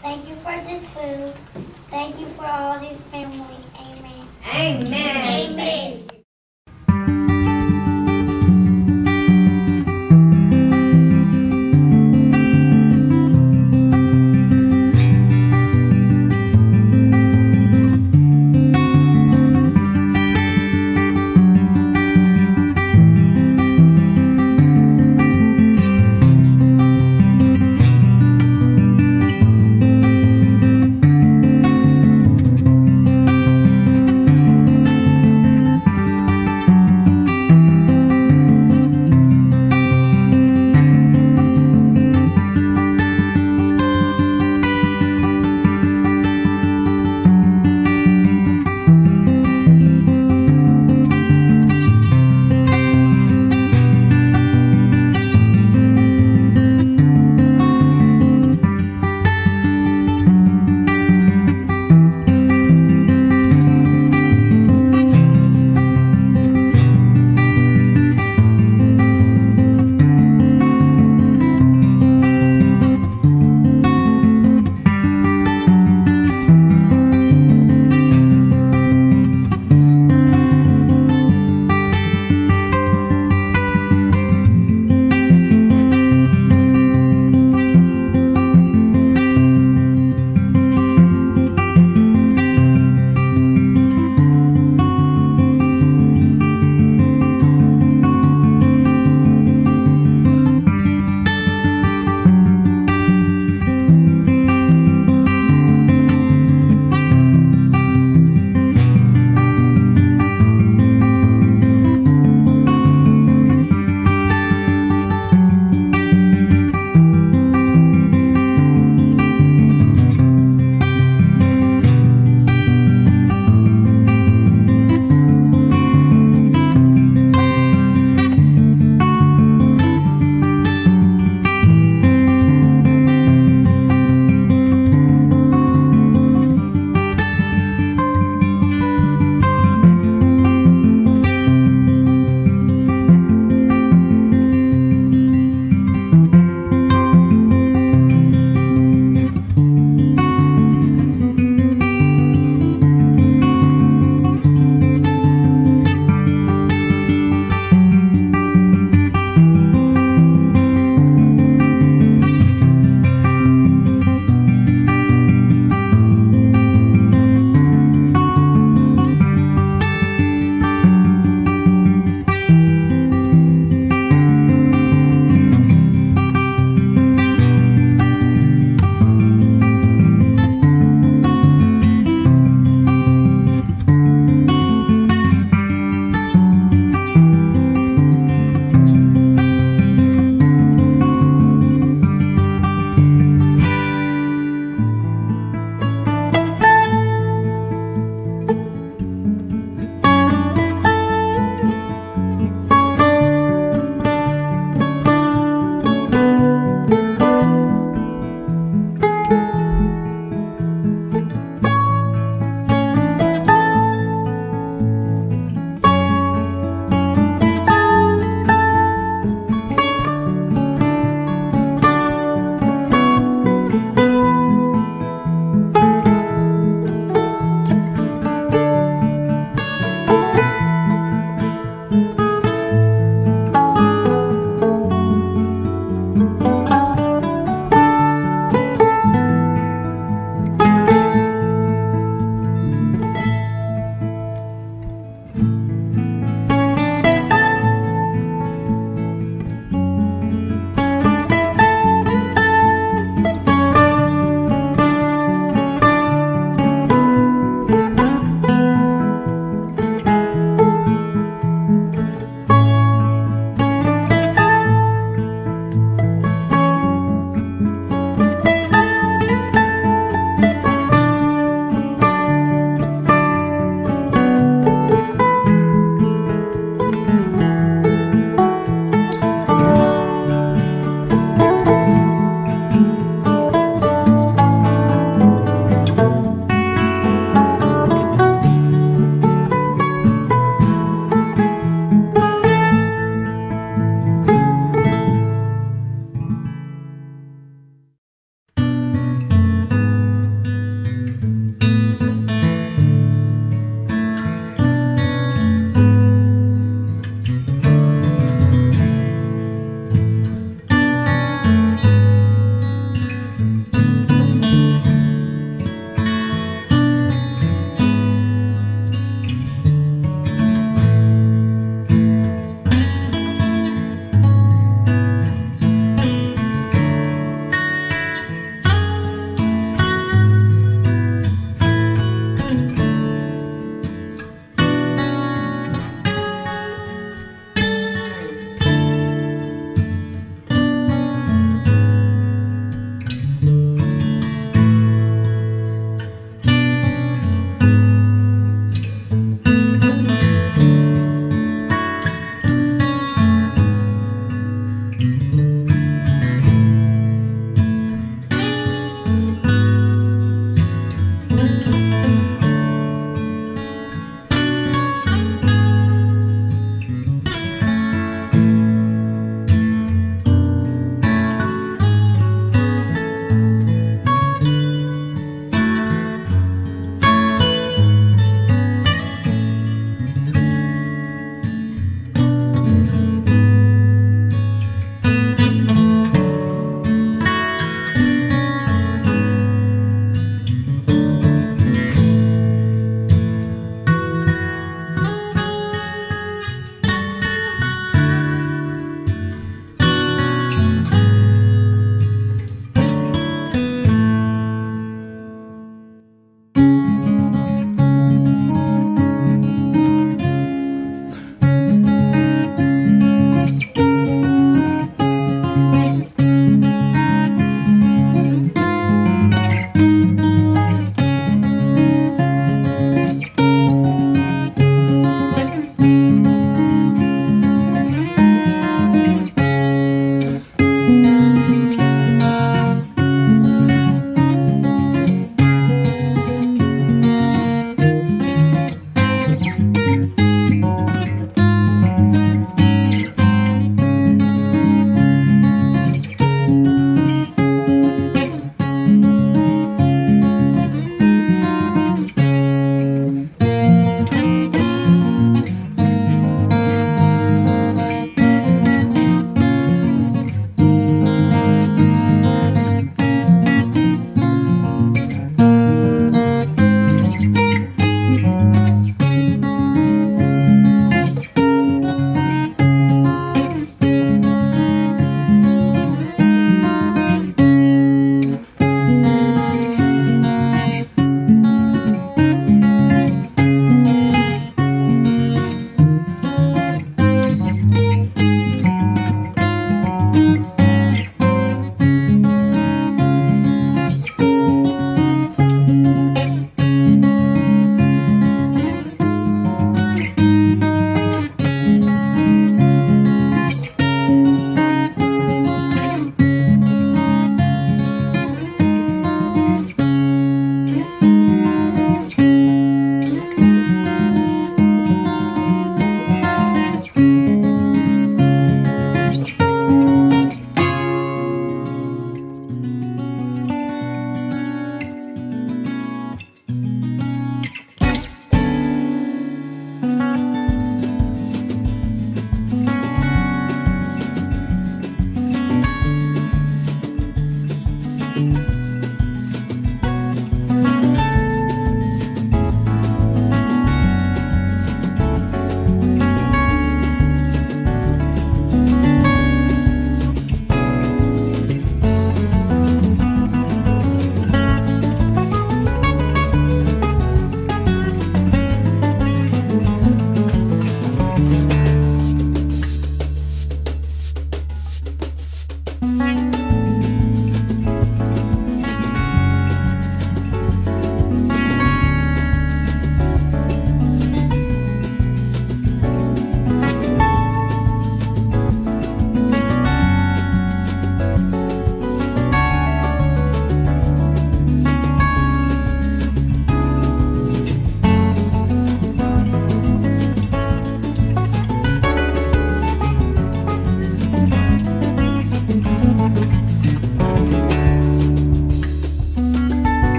Thank you for this food. Thank you for all this family. Amen. Amen. Amen.